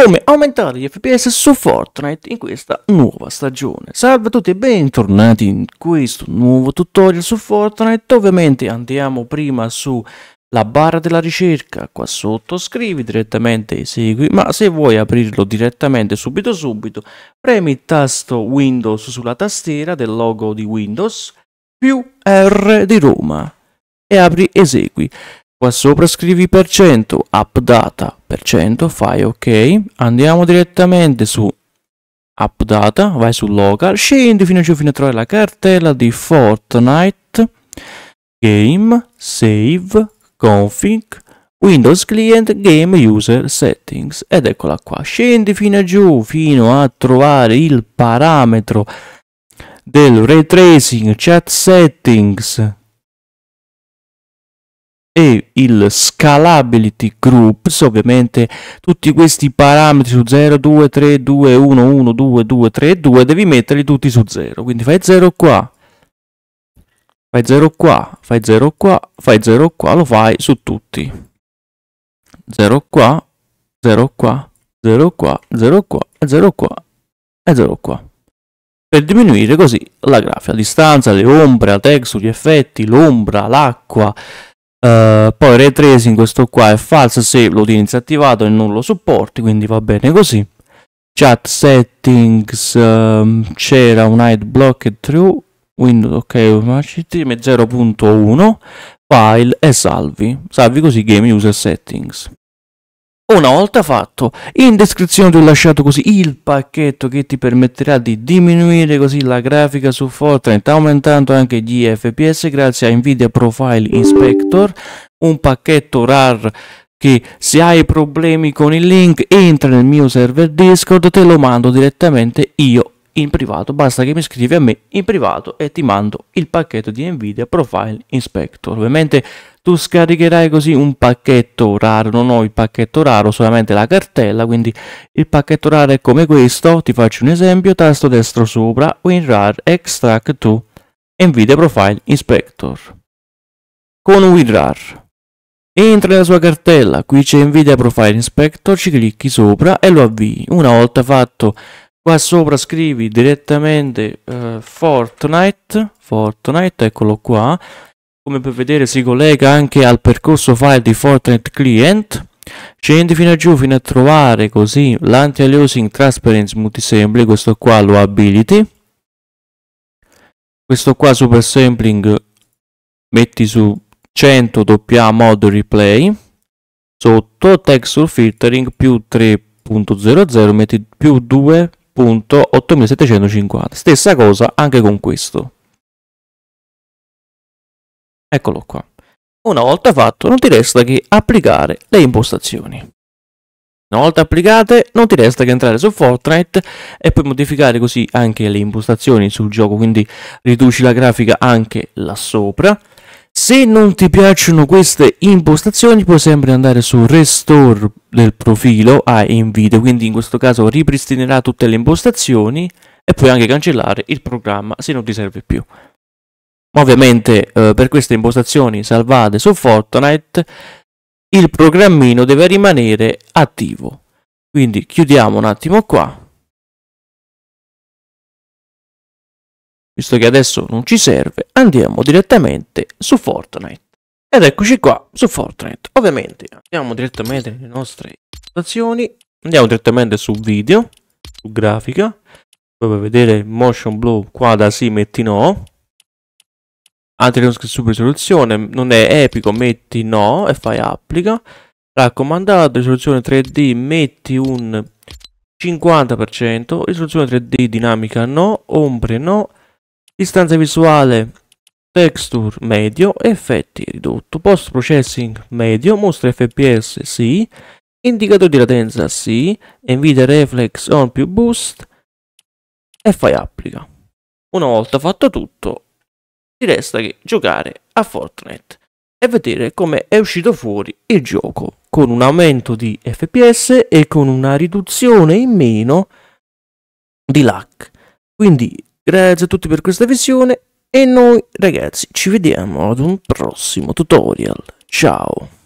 come aumentare gli FPS su Fortnite in questa nuova stagione. Salve a tutti e bentornati in questo nuovo tutorial su Fortnite. Ovviamente andiamo prima sulla barra della ricerca, qua sotto scrivi direttamente esegui, ma se vuoi aprirlo direttamente subito subito, premi il tasto Windows sulla tastiera del logo di Windows più R di Roma e apri esegui. Qua sopra scrivi per cento, cento, fai ok, andiamo direttamente su appdata, vai su local, scendi fino a giù fino a trovare la cartella di Fortnite, game, save, config, Windows Client Game User Settings. Ed eccola qua. Scendi fino a giù fino a trovare il parametro del ray tracing chat settings e il scalability groups, ovviamente tutti questi parametri su 0, 2, 3, 2, 1, 1, 2, 2, 3, 2, devi metterli tutti su 0, quindi fai 0 qua, fai 0 qua, fai 0 qua, fai 0 qua, lo fai su tutti. 0 qua, 0 qua, 0 qua, 0 qua, 0 qua e 0 qua. Per diminuire così la grafica, la distanza, le ombre, la texture, gli effetti, l'ombra, l'acqua, Uh, poi ray tracing questo qua è falso se lo tieni disattivato e non lo supporti quindi va bene così. Chat settings um, c'era un hide blocked true windows ok 0.1 file e salvi. Salvi così game user settings una volta fatto, in descrizione ti ho lasciato così il pacchetto che ti permetterà di diminuire così la grafica su Fortnite aumentando anche gli FPS grazie a Nvidia Profile Inspector, un pacchetto RAR che se hai problemi con il link entra nel mio server Discord, te lo mando direttamente io in privato, basta che mi scrivi a me in privato e ti mando il pacchetto di Nvidia Profile Inspector. Ovviamente tu scaricherai così un pacchetto raro, non ho il pacchetto raro, solamente la cartella, quindi il pacchetto raro è come questo, ti faccio un esempio, tasto destro sopra, WinRAR Extract to Nvidia Profile Inspector. Con WinRAR Entra nella sua cartella, qui c'è Nvidia Profile Inspector, ci clicchi sopra e lo avvii. Una volta fatto qua sopra scrivi direttamente uh, Fortnite, Fortnite, eccolo qua, come puoi vedere si collega anche al percorso file di Fortnite Client, scendi fino a giù fino a trovare così l'anti-aliasing transparency multisampling, questo qua lo ability, questo qua super sampling metti su 100 WA mode replay, sotto texture filtering più 3.00 metti più 2 8750. Stessa cosa anche con questo. Eccolo qua. Una volta fatto non ti resta che applicare le impostazioni. Una volta applicate non ti resta che entrare su Fortnite e poi modificare così anche le impostazioni sul gioco, quindi riduci la grafica anche là sopra se non ti piacciono queste impostazioni puoi sempre andare su restore del profilo a Nvidia, quindi in questo caso ripristinerà tutte le impostazioni e puoi anche cancellare il programma se non ti serve più. Ovviamente eh, per queste impostazioni salvate su Fortnite il programmino deve rimanere attivo. Quindi chiudiamo un attimo qua visto che adesso non ci serve, andiamo direttamente su Fortnite. Ed eccoci qua su Fortnite. Ovviamente andiamo direttamente nelle nostre stazioni, andiamo direttamente su video, su grafica, poi per vedere motion blue qua da sì metti no. Altri super risoluzione, non è epico, metti no e fai applica. Raccomandato, risoluzione 3D, metti un 50%, risoluzione 3D dinamica no, ombre no, distanza visuale texture medio, effetti ridotto, post processing medio, mostra fps sì, indicatore di latenza sì, nvidia reflex on più boost e fai applica. Una volta fatto tutto, ti resta che giocare a Fortnite e vedere come è uscito fuori il gioco con un aumento di fps e con una riduzione in meno di lag. Quindi Grazie a tutti per questa visione e noi ragazzi ci vediamo ad un prossimo tutorial. Ciao!